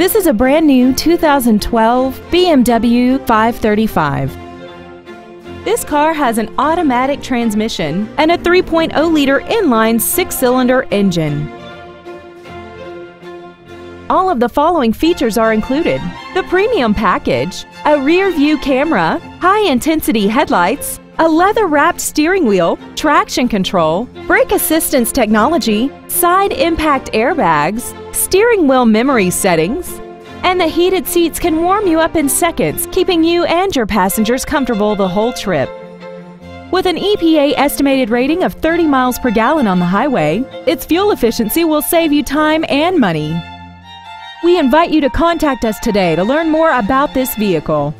This is a brand new 2012 BMW 535. This car has an automatic transmission and a 3.0-liter inline six-cylinder engine. All of the following features are included. The premium package, a rear view camera, high-intensity headlights, a leather-wrapped steering wheel, traction control, brake assistance technology, side impact airbags, steering wheel memory settings, and the heated seats can warm you up in seconds, keeping you and your passengers comfortable the whole trip. With an EPA estimated rating of 30 miles per gallon on the highway, its fuel efficiency will save you time and money. We invite you to contact us today to learn more about this vehicle.